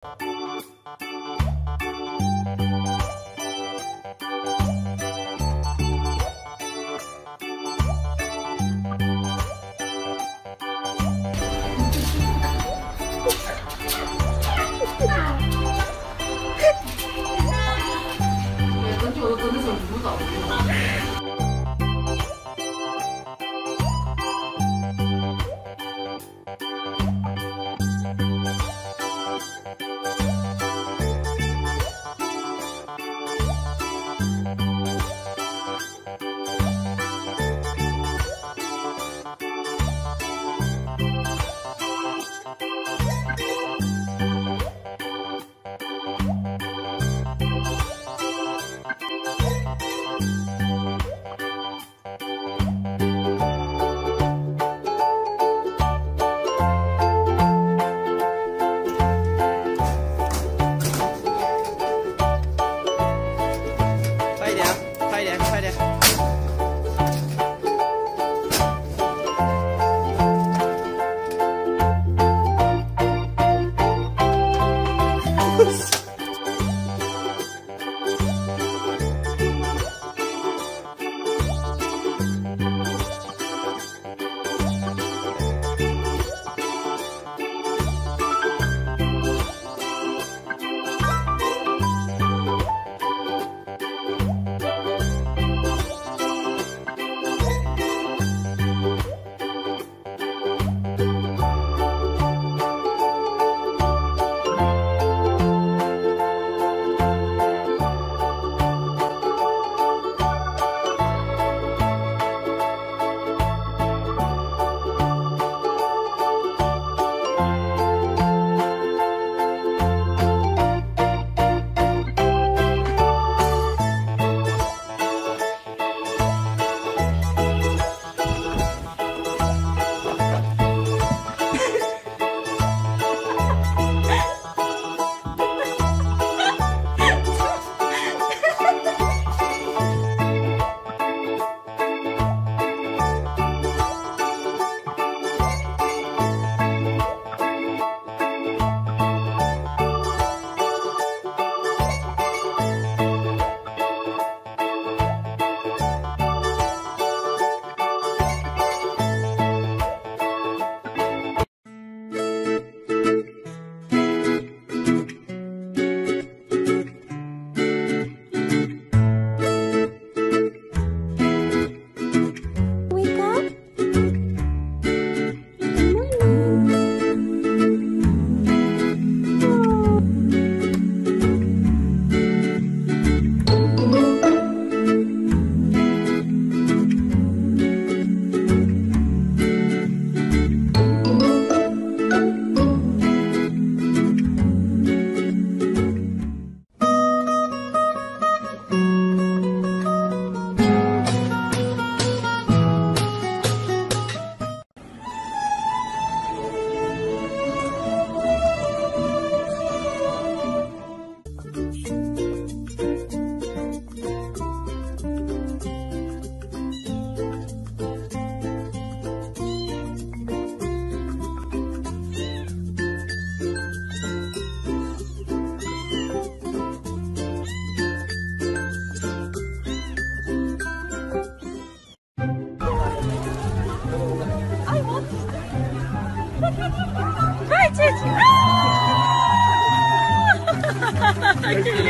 两只脚都真的是不早了。快进去！哈哈哈哈哈！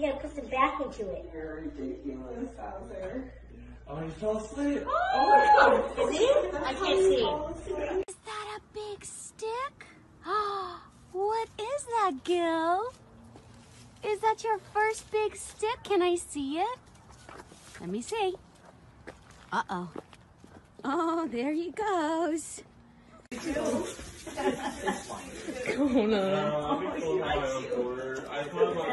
You gotta put some back into it. You're ridiculous, Oh, he fell asleep. Oh, oh is he? I can't see. Is that a big stick? Oh, what is that, Gil? Is that your first big stick? Can I see it? Let me see. Uh-oh. Oh, there he goes. Going uh, on. I thought about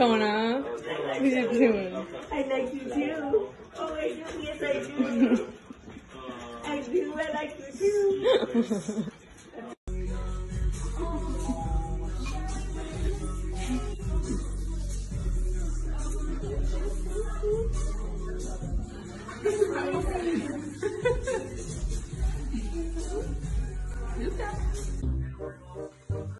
Kona. We you tune. I like you too. Oh, I do. Yes, I do. I do. I like you too.